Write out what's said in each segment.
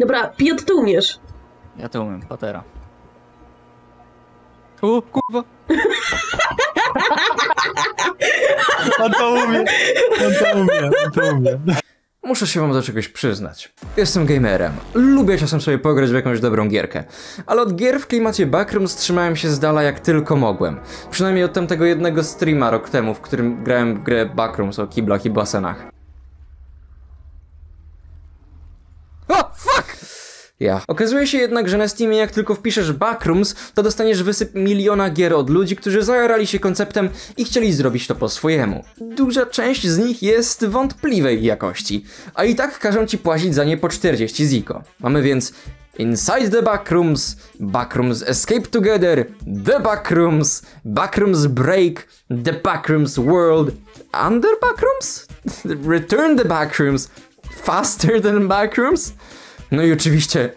Dobra, Piotr, ty umiesz. Ja to umiem, patera. O, kurwa! On to umie, on to umie, on to umie. Muszę się wam do czegoś przyznać. Jestem gamerem. Lubię czasem sobie pograć w jakąś dobrą gierkę. Ale od gier w klimacie Backrooms trzymałem się z dala jak tylko mogłem. Przynajmniej od tamtego jednego streama rok temu, w którym grałem w grę Backrooms o kiblach i basenach. O, fuck! Ja. Okazuje się jednak, że na Steamie jak tylko wpiszesz Backrooms, to dostaniesz wysyp miliona gier od ludzi, którzy zajarali się konceptem i chcieli zrobić to po swojemu. Duża część z nich jest wątpliwej jakości, a i tak każą ci płacić za nie po 40 ziko. Mamy więc Inside the Backrooms, Backrooms Escape Together, The Backrooms, Backrooms Break, The Backrooms World, Under Backrooms? Return the Backrooms, Faster than Backrooms? No i oczywiście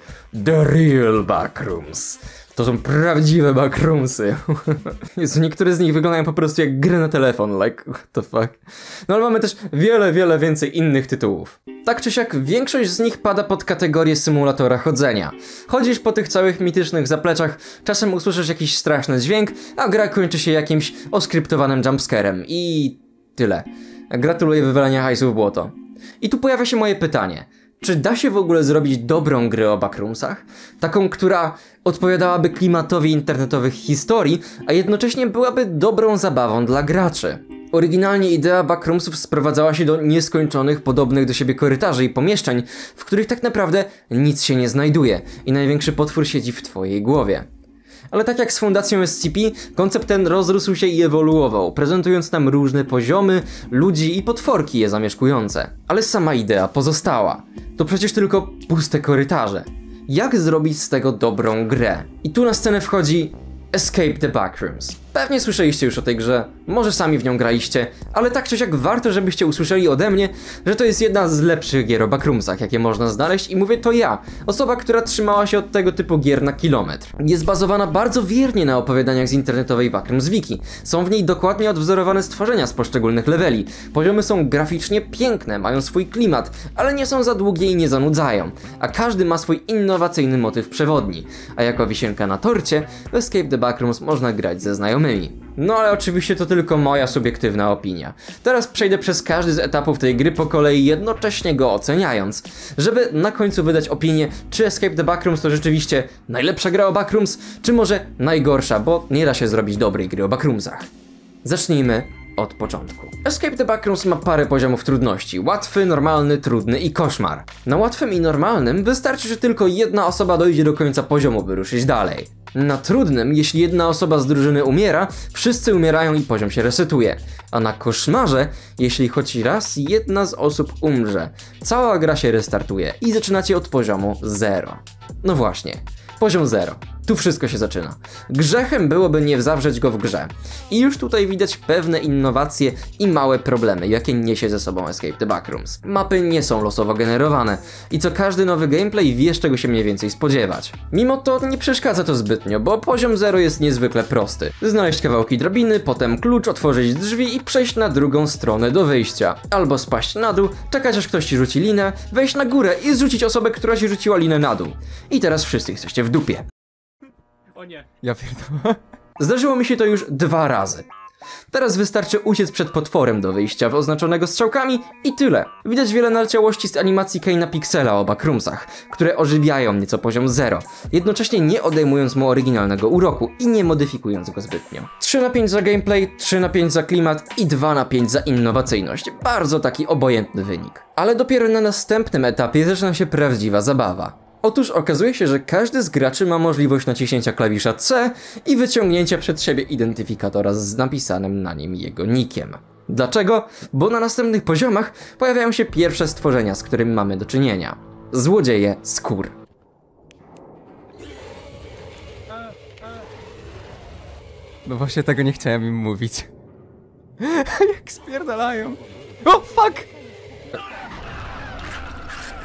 The Real Backrooms. To są prawdziwe backroomsy. Jezu, niektóre z nich wyglądają po prostu jak gry na telefon, like, what the fuck. No ale mamy też wiele, wiele więcej innych tytułów. Tak czy siak, większość z nich pada pod kategorię symulatora chodzenia. Chodzisz po tych całych mitycznych zapleczach, czasem usłyszysz jakiś straszny dźwięk, a gra kończy się jakimś oskryptowanym jumpscarem i tyle. Gratuluję wywalenia hajsu w błoto. I tu pojawia się moje pytanie. Czy da się w ogóle zrobić dobrą grę o backroomsach? Taką, która odpowiadałaby klimatowi internetowych historii, a jednocześnie byłaby dobrą zabawą dla graczy. Oryginalnie idea backroomsów sprowadzała się do nieskończonych, podobnych do siebie korytarzy i pomieszczeń, w których tak naprawdę nic się nie znajduje i największy potwór siedzi w twojej głowie. Ale tak jak z fundacją SCP, koncept ten rozrósł się i ewoluował, prezentując nam różne poziomy, ludzi i potworki je zamieszkujące. Ale sama idea pozostała. To przecież tylko puste korytarze. Jak zrobić z tego dobrą grę? I tu na scenę wchodzi Escape the Backrooms. Pewnie słyszeliście już o tej grze, może sami w nią graliście, ale tak czy siak warto, żebyście usłyszeli ode mnie, że to jest jedna z lepszych gier o backroomsach, jakie można znaleźć i mówię to ja, osoba, która trzymała się od tego typu gier na kilometr. Jest bazowana bardzo wiernie na opowiadaniach z internetowej Backrooms Wiki. Są w niej dokładnie odwzorowane stworzenia z poszczególnych leveli. Poziomy są graficznie piękne, mają swój klimat, ale nie są za długie i nie zanudzają. A każdy ma swój innowacyjny motyw przewodni. A jako wisienka na torcie, w Escape the Backrooms można grać ze znajomymi. No ale oczywiście to tylko moja subiektywna opinia. Teraz przejdę przez każdy z etapów tej gry po kolei, jednocześnie go oceniając, żeby na końcu wydać opinię, czy Escape the Backrooms to rzeczywiście najlepsza gra o Backrooms, czy może najgorsza, bo nie da się zrobić dobrej gry o Backroomsach. Zacznijmy od początku. Escape the Backrooms ma parę poziomów trudności. Łatwy, normalny, trudny i koszmar. Na łatwym i normalnym wystarczy, że tylko jedna osoba dojdzie do końca poziomu, by ruszyć dalej. Na trudnym, jeśli jedna osoba z drużyny umiera, wszyscy umierają i poziom się resetuje. A na koszmarze, jeśli choć raz jedna z osób umrze, cała gra się restartuje i zaczynacie od poziomu 0. No właśnie, poziom 0. Tu wszystko się zaczyna. Grzechem byłoby nie zawrzeć go w grze. I już tutaj widać pewne innowacje i małe problemy, jakie niesie ze sobą Escape the Backrooms. Mapy nie są losowo generowane i co każdy nowy gameplay wiesz czego się mniej więcej spodziewać. Mimo to nie przeszkadza to zbytnio, bo poziom 0 jest niezwykle prosty. Znaleźć kawałki drabiny, potem klucz, otworzyć drzwi i przejść na drugą stronę do wyjścia. Albo spaść na dół, czekać aż ktoś ci rzuci linę, wejść na górę i zrzucić osobę, która ci rzuciła linę na dół. I teraz wszyscy jesteście w dupie. O nie. Ja pierdolę. Zdarzyło mi się to już dwa razy. Teraz wystarczy uciec przed potworem do wyjścia oznaczonego strzałkami i tyle. Widać wiele naleciałości z animacji Kane'a Pixela o backroomsach, które ożywiają nieco poziom 0, jednocześnie nie odejmując mu oryginalnego uroku i nie modyfikując go zbytnio. 3 na 5 za gameplay, 3 na 5 za klimat i 2 na 5 za innowacyjność. Bardzo taki obojętny wynik. Ale dopiero na następnym etapie zaczyna się prawdziwa zabawa. Otóż okazuje się, że każdy z graczy ma możliwość naciśnięcia klawisza C i wyciągnięcia przed siebie identyfikatora z napisanym na nim jego nickiem. Dlaczego? Bo na następnych poziomach pojawiają się pierwsze stworzenia, z którymi mamy do czynienia. Złodzieje skór. No właśnie tego nie chciałem im mówić. Jak spierdalają. O, fuck!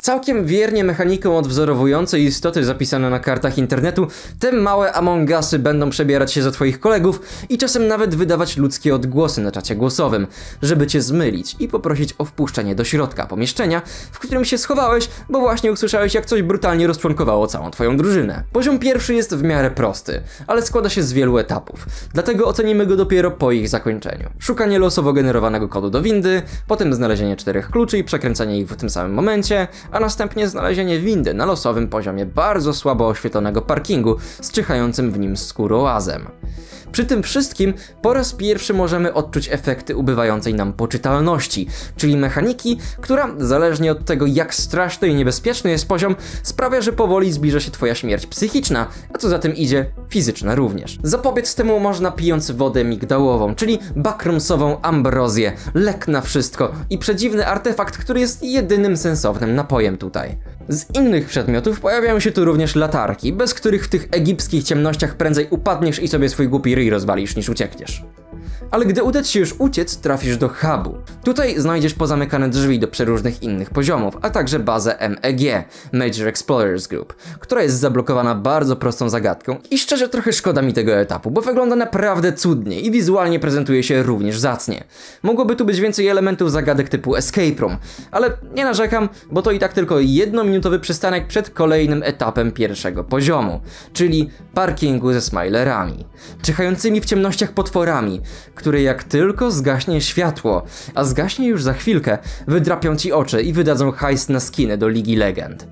Całkiem wiernie mechaniką odwzorowującej istoty zapisane na kartach internetu, te małe Among Usy będą przebierać się za twoich kolegów i czasem nawet wydawać ludzkie odgłosy na czacie głosowym, żeby cię zmylić i poprosić o wpuszczenie do środka pomieszczenia, w którym się schowałeś, bo właśnie usłyszałeś jak coś brutalnie rozczłonkowało całą twoją drużynę. Poziom pierwszy jest w miarę prosty, ale składa się z wielu etapów, dlatego ocenimy go dopiero po ich zakończeniu. Szukanie losowo generowanego kodu do windy, potem znalezienie czterech kluczy i przekręcanie ich w tym samym momencie, a następnie znalezienie windy na losowym poziomie bardzo słabo oświetlonego parkingu z czyhającym w nim skórołazem. Przy tym wszystkim po raz pierwszy możemy odczuć efekty ubywającej nam poczytalności, czyli mechaniki, która, zależnie od tego jak straszny i niebezpieczny jest poziom, sprawia, że powoli zbliża się twoja śmierć psychiczna, a co za tym idzie, fizyczna również. Zapobiec temu można pijąc wodę migdałową, czyli backroomsową ambrozję, lek na wszystko i przedziwny artefakt, który jest jedynym sensownym napojem tutaj. Z innych przedmiotów pojawiają się tu również latarki, bez których w tych egipskich ciemnościach prędzej upadniesz i sobie swój głupi ryj rozwalisz niż uciekniesz. Ale gdy uda ci się już uciec, trafisz do hubu. Tutaj znajdziesz pozamykane drzwi do przeróżnych innych poziomów, a także bazę MEG, Major Explorers Group, która jest zablokowana bardzo prostą zagadką i szczerze trochę szkoda mi tego etapu, bo wygląda naprawdę cudnie i wizualnie prezentuje się również zacnie. Mogłoby tu być więcej elementów zagadek typu escape room, ale nie narzekam, bo to i tak tylko jednominutowy przystanek przed kolejnym etapem pierwszego poziomu, czyli parkingu ze smilerami, czyhającymi w ciemnościach potworami, które jak tylko zgaśnie światło, a zgaśnie już za chwilkę, wydrapią ci oczy i wydadzą hajs na skiny do Ligi Legend.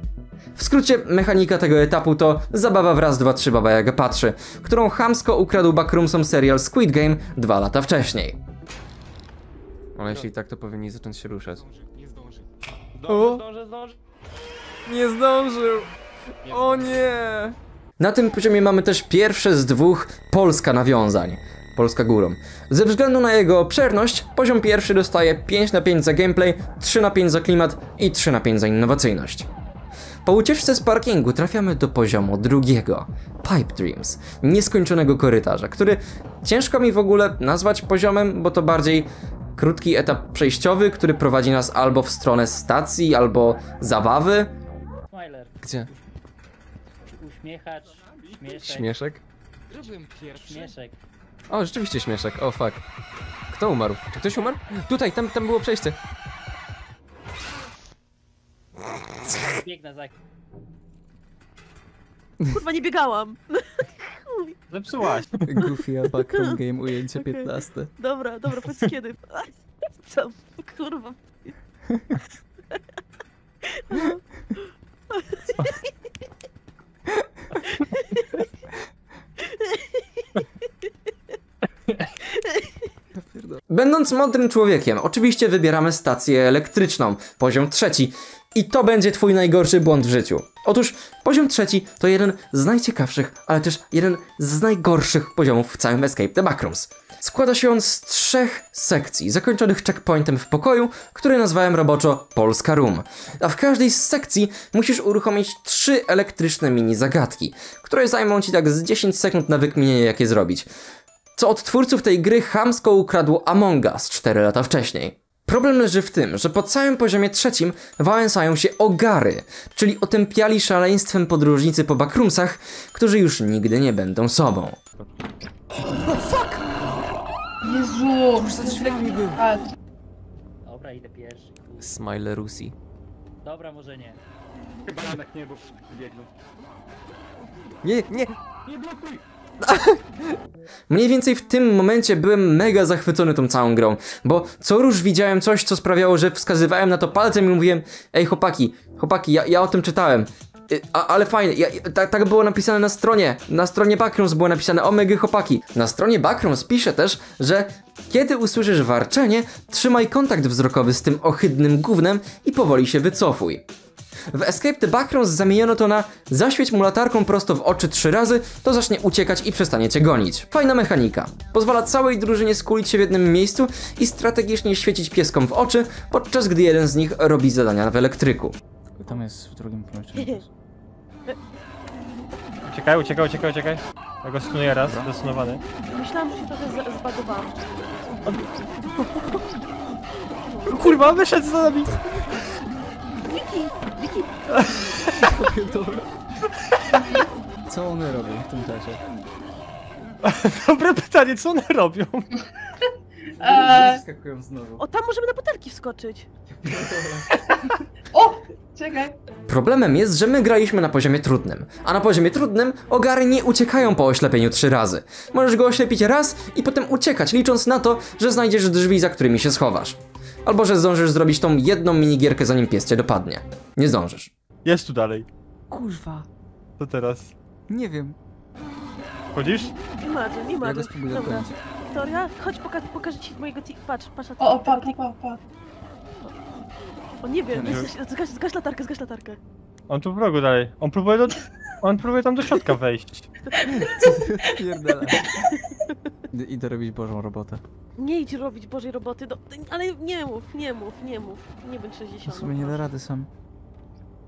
W skrócie, mechanika tego etapu to zabawa w raz, dwa, trzy baba jaga patrzy, którą chamsko ukradł backroomsom serial Squid Game dwa lata wcześniej. Ale jeśli tak, to powinni zacząć się ruszać. Nie zdąży. O! Zdąży. Nie zdążył! O nie! Na tym poziomie mamy też pierwsze z dwóch Polska nawiązań. Polska górą. Ze względu na jego obszerność, poziom pierwszy dostaje 5 na 5 za gameplay, 3 na 5 za klimat i 3 na 5 za innowacyjność. Po ucieczce z parkingu trafiamy do poziomu drugiego, Pipe Dreams, nieskończonego korytarza, który ciężko mi w ogóle nazwać poziomem, bo to bardziej krótki etap przejściowy, który prowadzi nas albo w stronę stacji, albo zabawy. Smiler, Gdzie? uśmiechacz, śmieszek, Śmieszek? Śmieszek. O, rzeczywiście śmieszek, o fuck. Kto umarł? Czy ktoś umarł? Tutaj, tam, tam było przejście. Biegnę za... Kurwa, nie biegałam. Zepsułaś. Goofy a backroom game ujęcie Okej. 15. Dobra, dobra, powiedz kiedy. Co? Kurwa. Będąc mądrym człowiekiem, oczywiście wybieramy stację elektryczną, poziom trzeci. I to będzie twój najgorszy błąd w życiu. Otóż poziom trzeci to jeden z najciekawszych, ale też jeden z najgorszych poziomów w całym Escape the Backrooms. Składa się on z trzech sekcji, zakończonych checkpointem w pokoju, który nazwałem roboczo Polska Room. A w każdej z sekcji musisz uruchomić trzy elektryczne mini zagadki, które zajmą ci tak z 10 sekund na wykminienie jak je zrobić co od twórców tej gry chamsko ukradło Among Us 4 lata wcześniej. Problem leży w tym, że po całym poziomie trzecim wałęsają się ogary, czyli otępiali szaleństwem podróżnicy po backroomsach, którzy już nigdy nie będą sobą. Jezu! A, Dobra, idę pierwszy. kurwa. Smile Rusi. Dobra, może nie. Baranek nie, bo biegną. Nie, nie! Nie blokuj! Mniej więcej w tym momencie byłem mega zachwycony tą całą grą, bo co róż widziałem coś, co sprawiało, że wskazywałem na to palcem i mówiłem Ej chłopaki, chłopaki, ja, ja o tym czytałem. Y, A, ale fajnie, ja, tak, tak było napisane na stronie. Na stronie Backrooms było napisane Omega chłopaki. Na stronie Backrooms pisze też, że kiedy usłyszysz warczenie, trzymaj kontakt wzrokowy z tym ohydnym gównem i powoli się wycofuj. W Escape the Backrooms zamieniono to na zaświeć mu latarką prosto w oczy trzy razy, to zacznie uciekać i przestanie cię gonić. Fajna mechanika. Pozwala całej drużynie skulić się w jednym miejscu i strategicznie świecić pieskom w oczy, podczas gdy jeden z nich robi zadania w elektryku. Tam jest w drugim pomieszczeniu. Uciekaj, uciekaj, uciekaj, uciekaj. Ja go stunuję raz, zastunowany. Myślałam, że się trochę zbagowałam. Kurwa, wyszedł za nami! Wiki! Co one robią w tym czasie? Dobre pytanie, co one robią? Eee, Skakują znowu. O, tam możemy na butelki wskoczyć. o! Czekaj. Problemem jest, że my graliśmy na poziomie trudnym, a na poziomie trudnym ogary nie uciekają po oślepieniu trzy razy. Możesz go oślepić raz i potem uciekać, licząc na to, że znajdziesz drzwi, za którymi się schowasz. Albo że zdążysz zrobić tą jedną minigierkę, zanim pies cię dopadnie. Nie zdążysz. Jest tu dalej. Kurwa. Co teraz? Nie wiem. Chodzisz? Nie ma, nie Ja ma. go spróbuję Dobra. Wiktoria, chodź poka pokażę ci mojego ti- Patrz, patrz na O, o, tego pa, pa, ti- pa, pa. O, nie wiem, Nie. zgaś, zgaś, latarkę, zgaś latarkę. On tu w rogu dalej. On próbuje do... On próbuje tam do środka wejść. Pierdolę. Idę- Idę robić Bożą robotę. Nie idź robić Bożej roboty, no, ale nie mów, nie mów, nie mów. Nie bądź W 60. sumie nie da rady sam.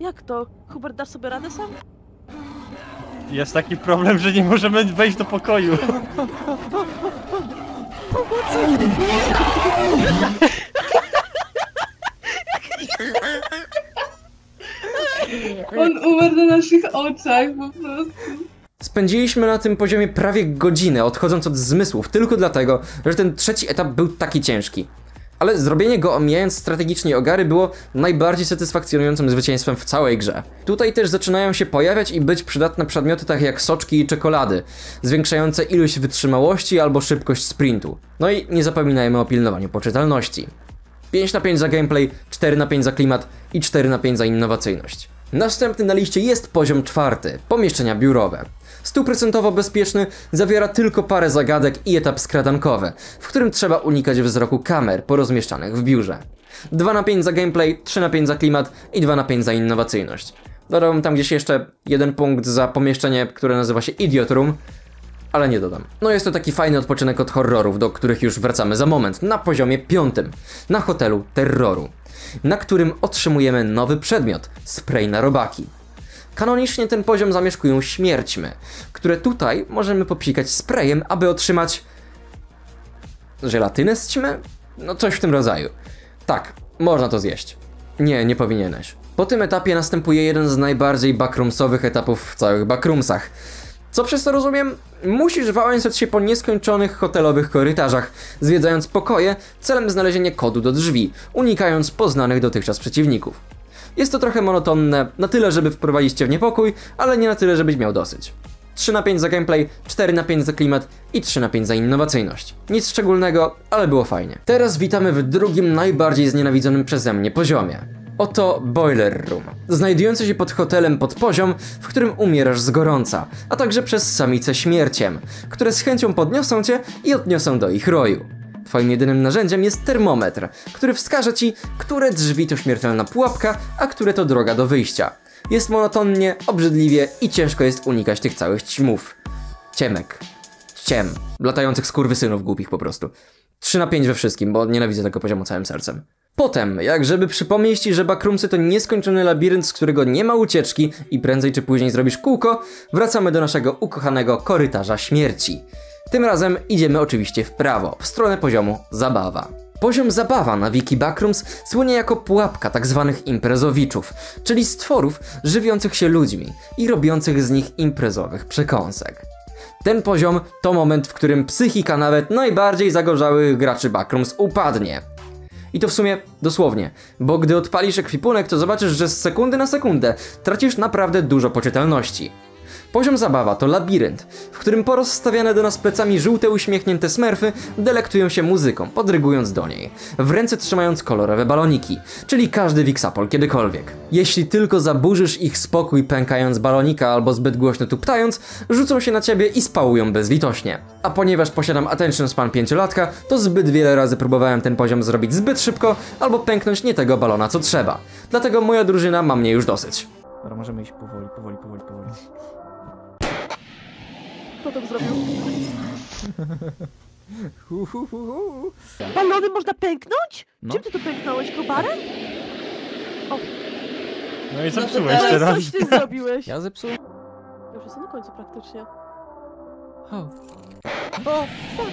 Jak to? Hubert, dasz sobie radę sam? Jest taki problem, że nie możemy wejść do pokoju. On umarł na naszych oczach po prostu. Spędziliśmy na tym poziomie prawie godzinę, odchodząc od zmysłów, tylko dlatego, że ten trzeci etap był taki ciężki. Ale zrobienie go omijając strategicznie ogary było najbardziej satysfakcjonującym zwycięstwem w całej grze. Tutaj też zaczynają się pojawiać i być przydatne przedmioty takie jak soczki i czekolady, zwiększające ilość wytrzymałości albo szybkość sprintu. No i nie zapominajmy o pilnowaniu poczytalności. 5 na 5 za gameplay, 4 na 5 za klimat i 4 na 5 za innowacyjność. Następny na liście jest poziom czwarty, pomieszczenia biurowe. Stuprocentowo bezpieczny, zawiera tylko parę zagadek i etap skradankowy, w którym trzeba unikać wzroku kamer porozmieszczanych w biurze. 2 na 5 za gameplay, 3 na 5 za klimat i 2 na 5 za innowacyjność. Dodam tam gdzieś jeszcze jeden punkt za pomieszczenie, które nazywa się Idiot Room, ale nie dodam. No jest to taki fajny odpoczynek od horrorów, do których już wracamy za moment, na poziomie piątym, na hotelu terroru, na którym otrzymujemy nowy przedmiot, spray na robaki. Kanonicznie ten poziom zamieszkują śmierćmy, które tutaj możemy popsikać sprayem, aby otrzymać... żelatynę z ćmy? No coś w tym rodzaju. Tak, można to zjeść. Nie, nie powinieneś. Po tym etapie następuje jeden z najbardziej backroomsowych etapów w całych backroomsach. Co przez to rozumiem? Musisz wałęsać się po nieskończonych hotelowych korytarzach, zwiedzając pokoje celem znalezienia kodu do drzwi, unikając poznanych dotychczas przeciwników. Jest to trochę monotonne, na tyle, żeby wprowadzić cię w niepokój, ale nie na tyle, żebyś miał dosyć. 3 na 5 za gameplay, 4 na 5 za klimat i 3 na 5 za innowacyjność. Nic szczególnego, ale było fajnie. Teraz witamy w drugim najbardziej znienawidzonym przeze mnie poziomie. Oto Boiler Room, znajdujący się pod hotelem pod poziom, w którym umierasz z gorąca, a także przez samice śmierciem, które z chęcią podniosą cię i odniosą do ich roju. Twoim jedynym narzędziem jest termometr, który wskaże ci, które drzwi to śmiertelna pułapka, a które to droga do wyjścia. Jest monotonnie, obrzydliwie i ciężko jest unikać tych całych ćmów. Ciemek. Ciem. Latających skurwysynów głupich po prostu. 3 na 5 we wszystkim, bo nienawidzę tego poziomu całym sercem. Potem, jak żeby przypomnieć ci, że backroomsy to nieskończony labirynt, z którego nie ma ucieczki i prędzej czy później zrobisz kółko, wracamy do naszego ukochanego korytarza śmierci. Tym razem idziemy oczywiście w prawo, w stronę poziomu zabawa. Poziom zabawa na wiki Backrooms słynie jako pułapka tzw. imprezowiczów, czyli stworów żywiących się ludźmi i robiących z nich imprezowych przekąsek. Ten poziom to moment, w którym psychika nawet najbardziej zagorzałych graczy Backrooms upadnie. I to w sumie dosłownie, bo gdy odpalisz ekwipunek, to zobaczysz, że z sekundy na sekundę tracisz naprawdę dużo poczytalności. Poziom zabawa to labirynt, w którym porozstawiane do nas plecami żółte uśmiechnięte smerfy delektują się muzyką, podrygując do niej, w ręce trzymając kolorowe baloniki, czyli każdy Wixapol kiedykolwiek. Jeśli tylko zaburzysz ich spokój pękając balonika albo zbyt głośno tuptając, rzucą się na ciebie i spałują bezlitośnie. A ponieważ posiadam attention span pięciolatka, to zbyt wiele razy próbowałem ten poziom zrobić zbyt szybko albo pęknąć nie tego balona co trzeba. Dlatego moja drużyna ma mnie już dosyć. Dobra, możemy iść powoli, powoli, powoli. Kto to zrobił? Hu, hu, hu, hu. Balony można pęknąć? No. Czym ty to pęknąłeś? Kobarem? No i zepsułeś Ale teraz. coś ty zrobiłeś. Ja zepsułem? Już jestem na końcu praktycznie. O. O, fuck!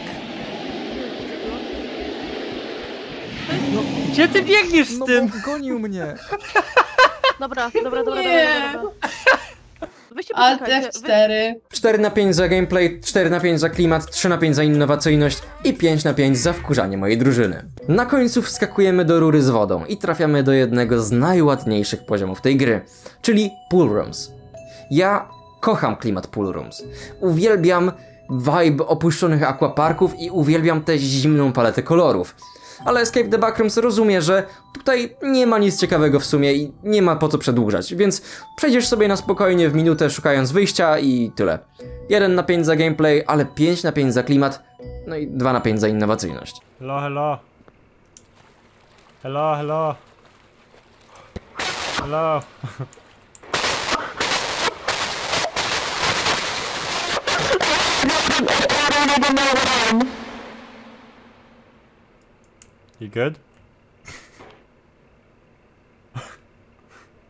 Gdzie ty biegniesz z No tym? bo gonił mnie! Dobra, dobra, dobra, Nie. dobra, dobra. Weźcie A poczekajcie. Wy... F4. 4 na 5 za gameplay, 4 na 5 za klimat, 3 na 5 za innowacyjność i 5 na 5 za wkurzanie mojej drużyny. Na końcu wskakujemy do rury z wodą i trafiamy do jednego z najładniejszych poziomów tej gry, czyli Pool Rooms. Ja kocham klimat Pool Rooms. Uwielbiam vibe opuszczonych aquaparków i uwielbiam tę zimną paletę kolorów. Ale Escape the Backrooms rozumie, że tutaj nie ma nic ciekawego w sumie i nie ma po co przedłużać, więc przejdziesz sobie na spokojnie w minutę szukając wyjścia i tyle. 1 na 5 za gameplay, ale 5 na 5 za klimat, no i 2 na 5 za innowacyjność. Hello, hello. Hello, hello. Hello. You good?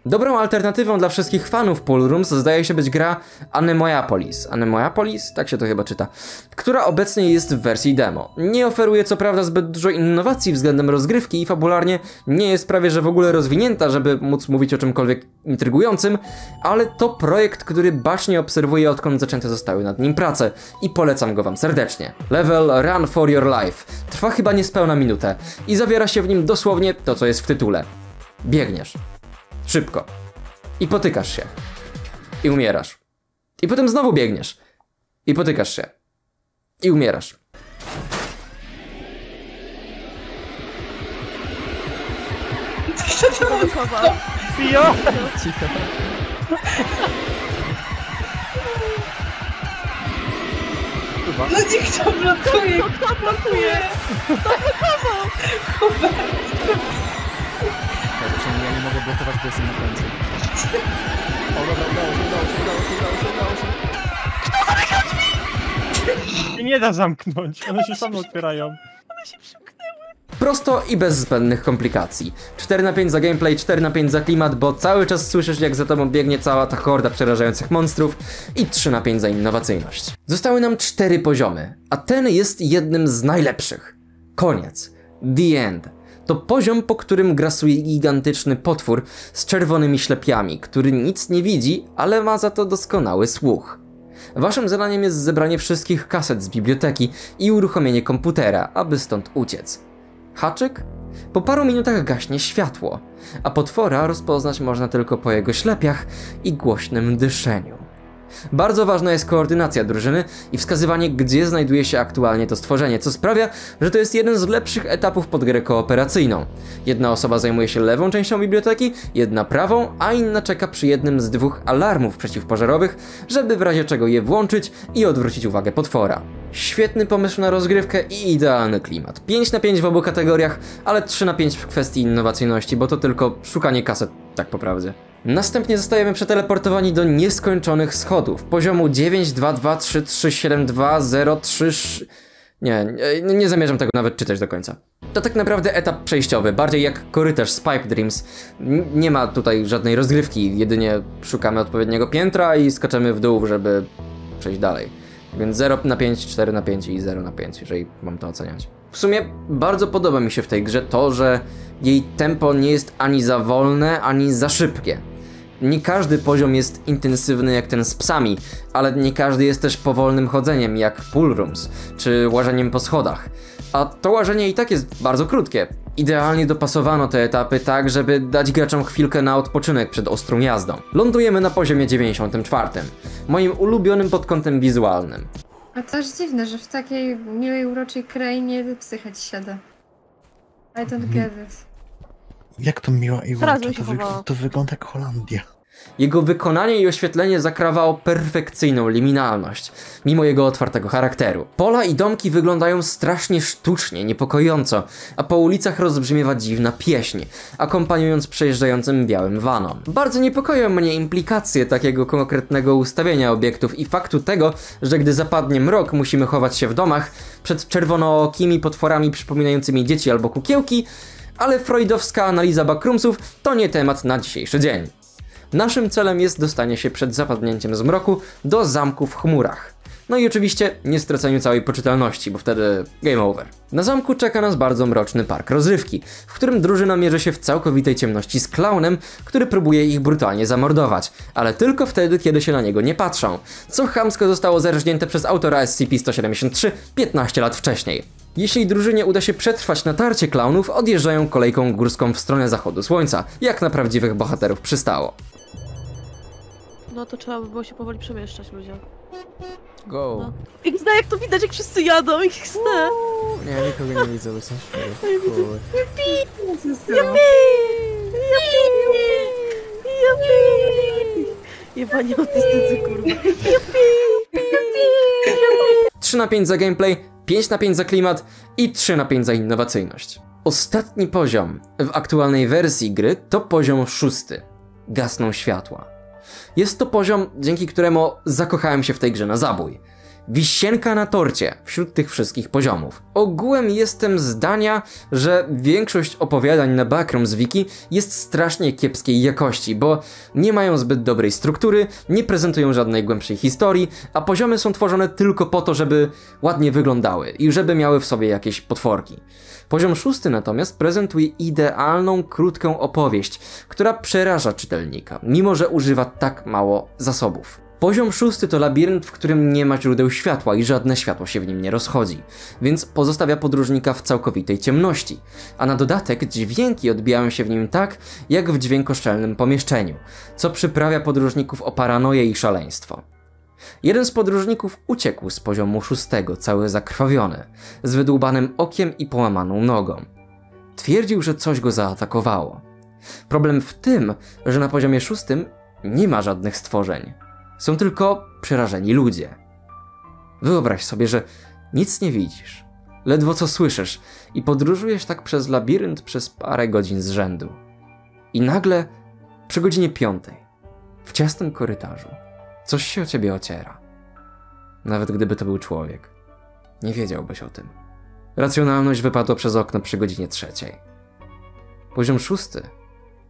Dobrą alternatywą dla wszystkich fanów Pool Rooms zdaje się być gra Anemoyapolis. Anemoyapolis? Tak się to chyba czyta. Która obecnie jest w wersji demo. Nie oferuje co prawda zbyt dużo innowacji względem rozgrywki i fabularnie nie jest prawie że w ogóle rozwinięta, żeby móc mówić o czymkolwiek intrygującym, ale to projekt, który bacznie obserwuję odkąd zaczęte zostały nad nim prace i polecam go wam serdecznie. Level Run for Your Life trwa chyba niespełna minutę i zawiera się w nim dosłownie to, co jest w tytule. Biegniesz. Szybko. I potykasz się. I umierasz. I potem znowu biegniesz. I potykasz się. I umierasz. Kto? Fio! Cicho. No niech to blokuje. Kto blokuje? Ja przynajmniej ja nie mogę blokować, bo jestem na końcu. O dobra, udało się, udało się, udało się, udało się, udało się. I nie da zamknąć, one się same otwierają. Prosto i bez zbędnych komplikacji. 4 na 5 za gameplay, 4 na 5 za klimat, bo cały czas słyszysz jak za tobą biegnie cała ta horda przerażających monstrów i 3 na 5 za innowacyjność. Zostały nam 4 poziomy, a ten jest jednym z najlepszych. Koniec. The end. To poziom, po którym grasuje gigantyczny potwór z czerwonymi ślepiami, który nic nie widzi, ale ma za to doskonały słuch. Waszym zadaniem jest zebranie wszystkich kaset z biblioteki i uruchomienie komputera, aby stąd uciec. Haczyk? Po paru minutach gaśnie światło, a potwora rozpoznać można tylko po jego ślepiach i głośnym dyszeniu. Bardzo ważna jest koordynacja drużyny i wskazywanie, gdzie znajduje się aktualnie to stworzenie, co sprawia, że to jest jeden z lepszych etapów pod grę kooperacyjną. Jedna osoba zajmuje się lewą częścią biblioteki, jedna prawą, a inna czeka przy jednym z dwóch alarmów przeciwpożarowych, żeby w razie czego je włączyć i odwrócić uwagę potwora. Świetny pomysł na rozgrywkę i idealny klimat. 5 na 5 w obu kategoriach, ale 3 na 5 w kwestii innowacyjności, bo to tylko szukanie kaset, tak po prawdzie. Następnie zostajemy przeteleportowani do nieskończonych schodów. Poziomu 922372033... Nie, nie, nie zamierzam tego nawet czytać do końca. To tak naprawdę etap przejściowy, bardziej jak korytarz z Pipe Dreams. N- Nie ma tutaj żadnej rozgrywki, jedynie szukamy odpowiedniego piętra i skaczemy w dół, żeby przejść dalej. Więc 0 na 5, 4 na 5 i 0 na 5, jeżeli mam to oceniać. W sumie bardzo podoba mi się w tej grze to, że jej tempo nie jest ani za wolne, ani za szybkie. Nie każdy poziom jest intensywny jak ten z psami, ale nie każdy jest też powolnym chodzeniem jak Pool Rooms, czy łażeniem po schodach. A to łażenie i tak jest bardzo krótkie. Idealnie dopasowano te etapy tak, żeby dać graczom chwilkę na odpoczynek przed ostrą jazdą. Lądujemy na poziomie 94, moim ulubionym pod kątem wizualnym. A to aż dziwne, że w takiej miłej, uroczej krainie psycha ci siada. I don't get it. Jak to miła i to, to wygląda jak Holandia. Jego wykonanie i oświetlenie zakrawało perfekcyjną liminalność, mimo jego otwartego charakteru. Pola i domki wyglądają strasznie sztucznie, niepokojąco, a po ulicach rozbrzmiewa dziwna pieśń, akompaniując przejeżdżającym białym vanom. Bardzo niepokoją mnie implikacje takiego konkretnego ustawienia obiektów i faktu tego, że gdy zapadnie mrok, musimy chować się w domach przed czerwonookimi potworami przypominającymi dzieci albo kukiełki, ale freudowska analiza backroomsów to nie temat na dzisiejszy dzień. Naszym celem jest dostanie się przed zapadnięciem zmroku do zamku w chmurach. No i oczywiście nie straceniu całej poczytalności, bo wtedy game over. Na zamku czeka nas bardzo mroczny park rozrywki, w którym drużyna mierzy się w całkowitej ciemności z klaunem, który próbuje ich brutalnie zamordować, ale tylko wtedy, kiedy się na niego nie patrzą, co chamsko zostało zerżnięte przez autora SCP-173 15 lat wcześniej. Jeśli drużynie uda się przetrwać natarcie klaunów, odjeżdżają kolejką górską w stronę zachodu słońca, jak na prawdziwych bohaterów przystało. No to trzeba by było się powoli przemieszczać ludziom. Go. No. XD, jak to widać, jak wszyscy jadą, XD! Nie, nikogo nie widzę, bo są śmieje. Jebani autystycy, kurwa. 3 na 5 za gameplay, 5 na 5 za klimat i 3 na 5 za innowacyjność. Ostatni poziom w aktualnej wersji gry to poziom szósty. Gasną światła. Jest to poziom, dzięki któremu zakochałem się w tej grze na zabój. Wisienka na torcie wśród tych wszystkich poziomów. Ogółem jestem zdania, że większość opowiadań na Backrooms Wiki jest strasznie kiepskiej jakości, bo nie mają zbyt dobrej struktury, nie prezentują żadnej głębszej historii, a poziomy są tworzone tylko po to, żeby ładnie wyglądały i żeby miały w sobie jakieś potworki. Poziom szósty natomiast prezentuje idealną, krótką opowieść, która przeraża czytelnika, mimo że używa tak mało zasobów. Poziom szósty to labirynt, w którym nie ma źródeł światła i żadne światło się w nim nie rozchodzi, więc pozostawia podróżnika w całkowitej ciemności, a na dodatek dźwięki odbijają się w nim tak, jak w dźwiękoszczelnym pomieszczeniu, co przyprawia podróżników o paranoję i szaleństwo. Jeden z podróżników uciekł z poziomu szóstego, cały zakrwawiony, z wydłubanym okiem i połamaną nogą. Twierdził, że coś go zaatakowało. Problem w tym, że na poziomie szóstym nie ma żadnych stworzeń. Są tylko przerażeni ludzie. Wyobraź sobie, że nic nie widzisz, ledwo co słyszysz i podróżujesz tak przez labirynt przez parę godzin z rzędu. I nagle, przy godzinie piątej, w ciasnym korytarzu, coś się o ciebie ociera. Nawet gdyby to był człowiek, nie wiedziałbyś o tym. Racjonalność wypadła przez okno przy godzinie trzeciej. Poziom szósty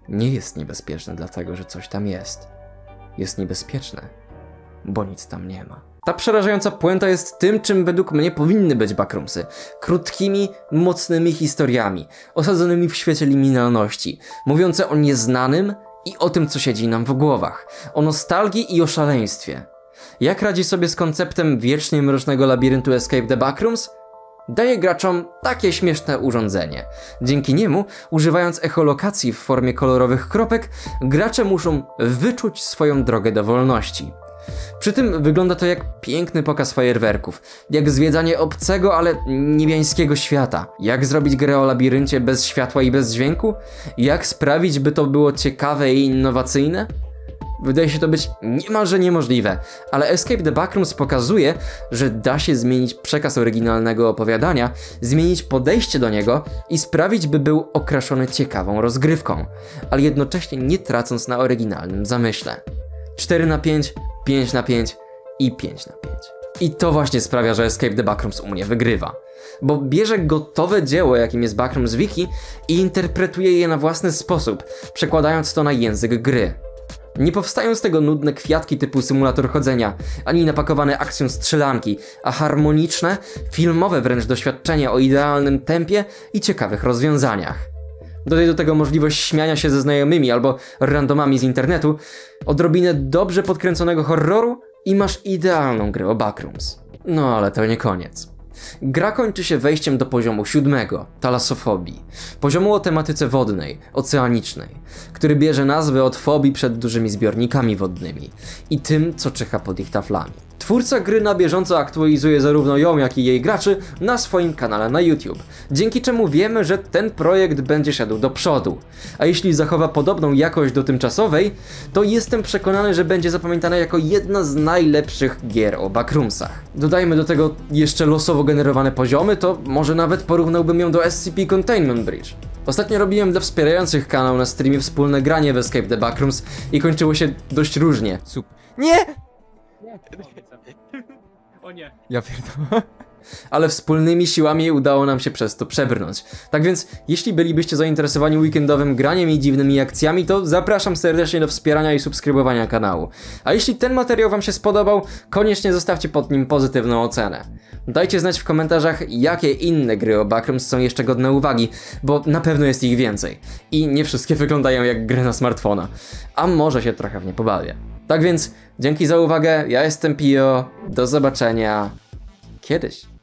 nie jest niebezpieczny dlatego, że coś tam jest jest niebezpieczne, bo nic tam nie ma. Ta przerażająca puenta jest tym, czym według mnie powinny być backroomsy. Krótkimi, mocnymi historiami, osadzonymi w świecie liminalności, mówiące o nieznanym i o tym, co siedzi nam w głowach, o nostalgii i o szaleństwie. Jak radzi sobie z konceptem wiecznie mrocznego labiryntu Escape the Backrooms? Daje graczom takie śmieszne urządzenie. Dzięki niemu, używając echolokacji w formie kolorowych kropek, gracze muszą wyczuć swoją drogę do wolności. Przy tym wygląda to jak piękny pokaz fajerwerków, jak zwiedzanie obcego, ale niebiańskiego świata. Jak zrobić grę o labiryncie bez światła i bez dźwięku? Jak sprawić, by to było ciekawe i innowacyjne? Wydaje się to być niemalże niemożliwe, ale Escape the Backrooms pokazuje, że da się zmienić przekaz oryginalnego opowiadania, zmienić podejście do niego i sprawić, by był okraszony ciekawą rozgrywką, ale jednocześnie nie tracąc na oryginalnym zamyśle. 4 na 5, 5 na 5 i 5 na 5. I to właśnie sprawia, że Escape the Backrooms u mnie wygrywa. Bo bierze gotowe dzieło, jakim jest Backrooms Wiki i interpretuje je na własny sposób, przekładając to na język gry. Nie powstają z tego nudne kwiatki typu symulator chodzenia, ani napakowane akcją strzelanki, a harmoniczne, filmowe wręcz doświadczenia o idealnym tempie i ciekawych rozwiązaniach. Dodaj do tego możliwość śmiania się ze znajomymi albo randomami z internetu, odrobinę dobrze podkręconego horroru i masz idealną grę o Backrooms. No ale to nie koniec. Gra kończy się wejściem do poziomu siódmego, talasofobii, poziomu o tematyce wodnej, oceanicznej, który bierze nazwę od fobii przed dużymi zbiornikami wodnymi i tym, co czyha pod ich taflami. Twórca gry na bieżąco aktualizuje zarówno ją, jak i jej graczy na swoim kanale na YouTube, dzięki czemu wiemy, że ten projekt będzie szedł do przodu. A jeśli zachowa podobną jakość dotychczasowej, to jestem przekonany, że będzie zapamiętana jako jedna z najlepszych gier o backroomsach. Dodajmy do tego jeszcze losowo generowane poziomy, to może nawet porównałbym ją do SCP Containment Bridge. Ostatnio robiłem dla wspierających kanał na streamie wspólne granie w Escape the Backrooms i kończyło się dość różnie. Sup. Nie! O nie. Ja pierdolę. ale wspólnymi siłami udało nam się przez to przebrnąć. Tak więc, jeśli bylibyście zainteresowani weekendowym graniem i dziwnymi akcjami, to zapraszam serdecznie do wspierania i subskrybowania kanału. A jeśli ten materiał wam się spodobał, koniecznie zostawcie pod nim pozytywną ocenę. Dajcie znać w komentarzach, jakie inne gry o Backrooms są jeszcze godne uwagi, bo na pewno jest ich więcej. I nie wszystkie wyglądają jak gry na smartfona. A może się trochę w nie pobawię. Tak więc, dzięki za uwagę, ja jestem Pio, do zobaczenia kiedyś.